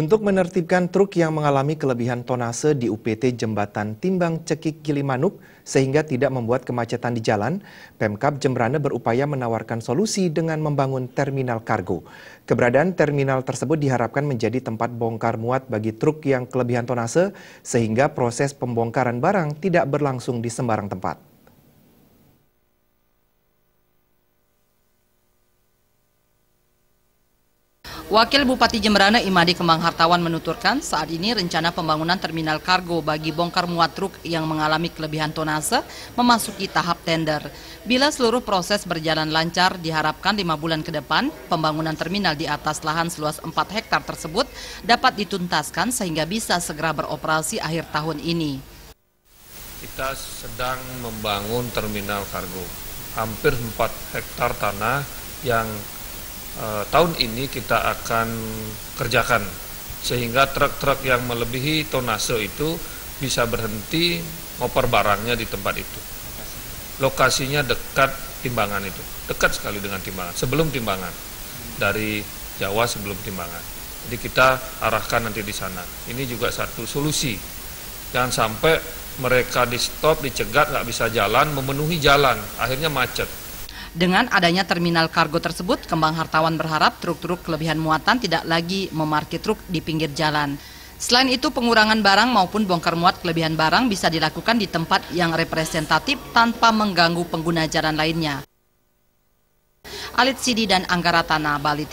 Untuk menertibkan truk yang mengalami kelebihan tonase di UPT Jembatan Timbang Cekik Gilimanuk sehingga tidak membuat kemacetan di jalan, Pemkap Jembrane berupaya menawarkan solusi dengan membangun terminal kargo. Keberadaan terminal tersebut diharapkan menjadi tempat bongkar muat bagi truk yang kelebihan tonase sehingga proses pembongkaran barang tidak berlangsung di sembarang tempat. Wakil Bupati Jemberana Imadi Kembang Hartawan menuturkan saat ini rencana pembangunan terminal kargo bagi bongkar muat truk yang mengalami kelebihan tonase memasuki tahap tender. Bila seluruh proses berjalan lancar, diharapkan lima bulan ke depan, pembangunan terminal di atas lahan seluas 4 hektar tersebut dapat dituntaskan sehingga bisa segera beroperasi akhir tahun ini. Kita sedang membangun terminal kargo. Hampir 4 hektar tanah yang Eh, tahun ini kita akan kerjakan sehingga truk-truk yang melebihi tonase itu bisa berhenti ngoper barangnya di tempat itu. Lokasinya dekat timbangan itu, dekat sekali dengan timbangan, sebelum timbangan dari Jawa sebelum timbangan. Jadi kita arahkan nanti di sana. Ini juga satu solusi. Jangan sampai mereka di stop, dicegat, nggak bisa jalan, memenuhi jalan, akhirnya macet. Dengan adanya terminal kargo tersebut, Kembang Hartawan berharap truk-truk kelebihan muatan tidak lagi memarkir truk di pinggir jalan. Selain itu, pengurangan barang maupun bongkar muat kelebihan barang bisa dilakukan di tempat yang representatif tanpa mengganggu pengguna jalan lainnya. Alit Sidi dan Anggara Tanah, Bali